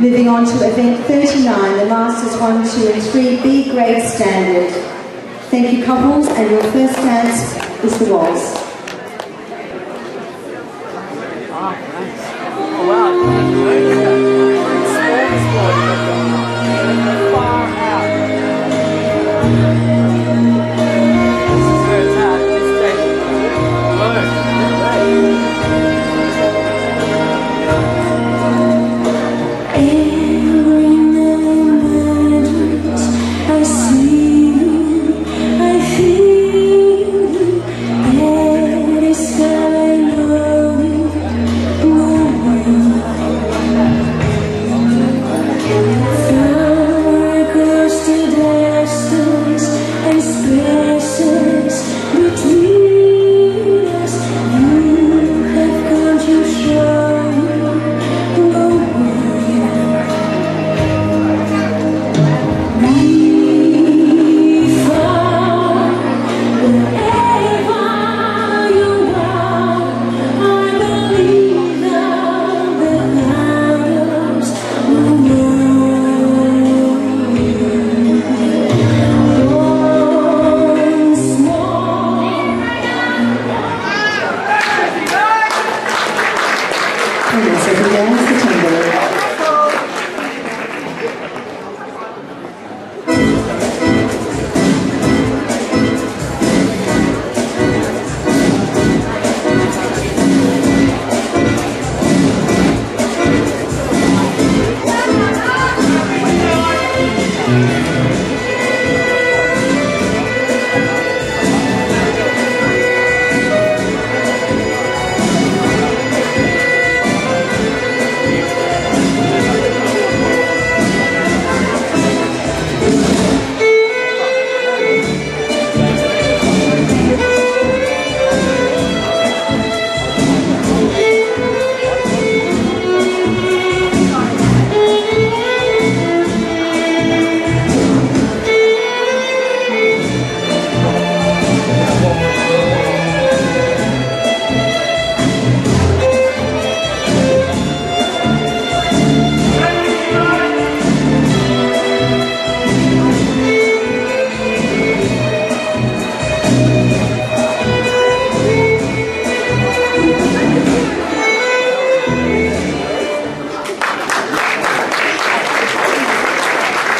Moving on to event 39, the Masters 1, 2 and 3 B grade standard. Thank you couples and your first dance is the waltz. Ah,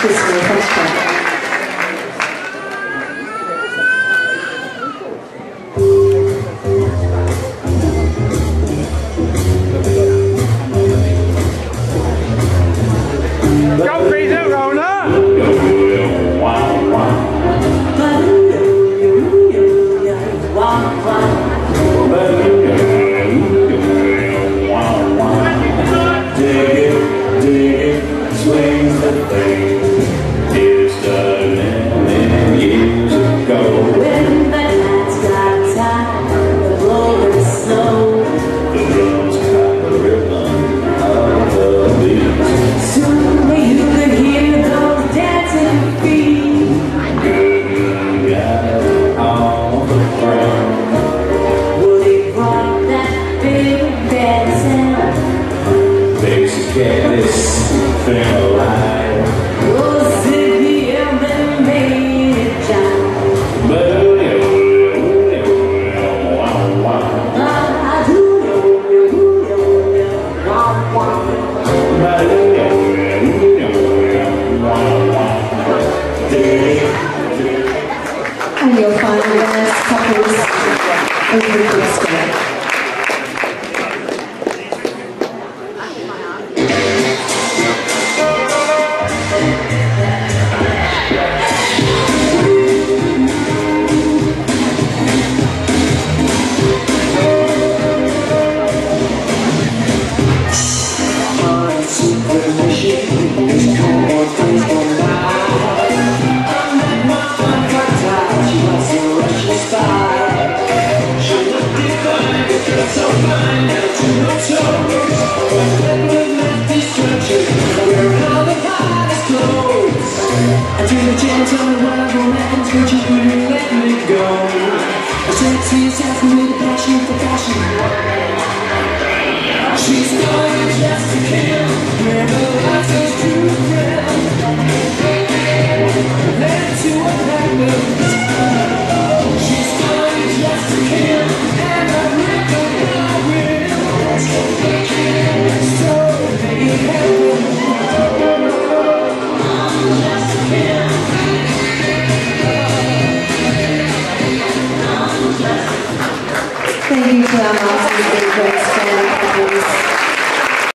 this way comes from. Supervision to kill